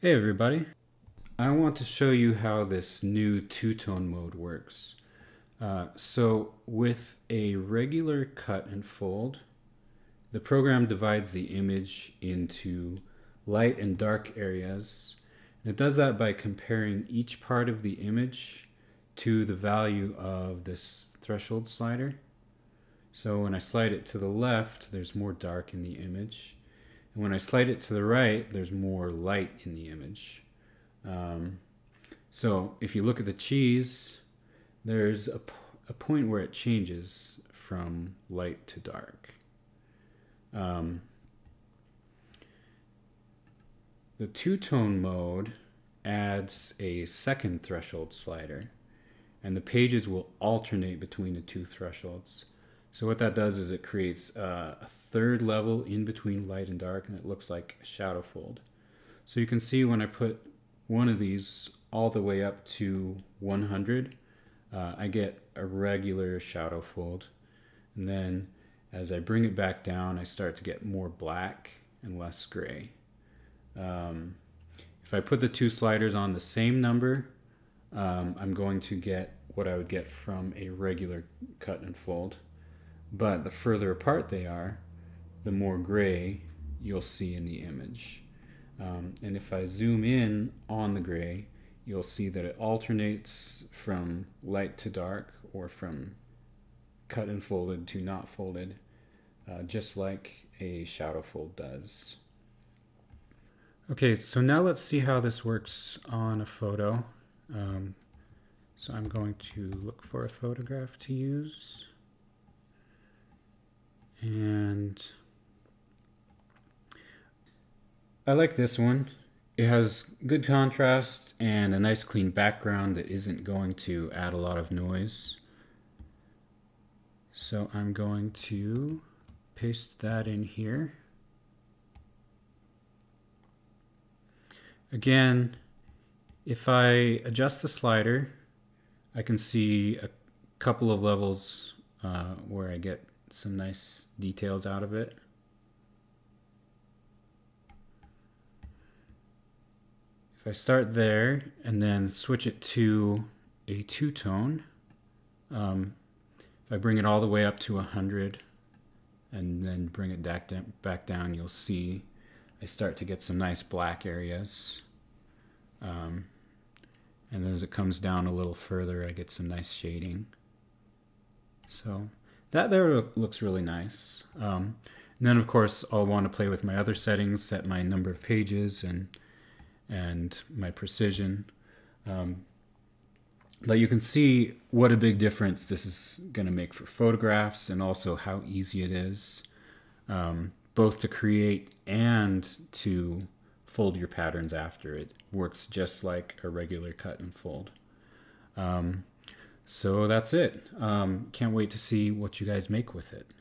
Hey everybody. I want to show you how this new two-tone mode works. Uh, so with a regular cut and fold, the program divides the image into light and dark areas. And it does that by comparing each part of the image to the value of this threshold slider. So when I slide it to the left, there's more dark in the image. And when I slide it to the right, there's more light in the image. Um, so if you look at the cheese, there's a, a point where it changes from light to dark. Um, the two-tone mode adds a second threshold slider, and the pages will alternate between the two thresholds. So what that does is it creates a, a third level in between light and dark, and it looks like a shadow fold. So you can see when I put one of these all the way up to 100, uh, I get a regular shadow fold. And then as I bring it back down, I start to get more black and less gray. Um, if I put the two sliders on the same number, um, I'm going to get what I would get from a regular cut and fold. But the further apart they are, the more gray you'll see in the image. Um, and if I zoom in on the gray, you'll see that it alternates from light to dark or from cut and folded to not folded, uh, just like a shadow fold does. Okay, so now let's see how this works on a photo. Um, so I'm going to look for a photograph to use. And I like this one. It has good contrast and a nice clean background that isn't going to add a lot of noise. So I'm going to paste that in here. Again, if I adjust the slider, I can see a couple of levels uh, where I get some nice details out of it. If I start there and then switch it to a two-tone, um, if I bring it all the way up to 100 and then bring it back down, back down you'll see I start to get some nice black areas. Um, and as it comes down a little further, I get some nice shading. So that there looks really nice. Um, and then of course I'll want to play with my other settings, set my number of pages and and my precision. Um, but you can see what a big difference this is going to make for photographs and also how easy it is um, both to create and to fold your patterns after. It works just like a regular cut and fold. Um, so that's it. Um, can't wait to see what you guys make with it.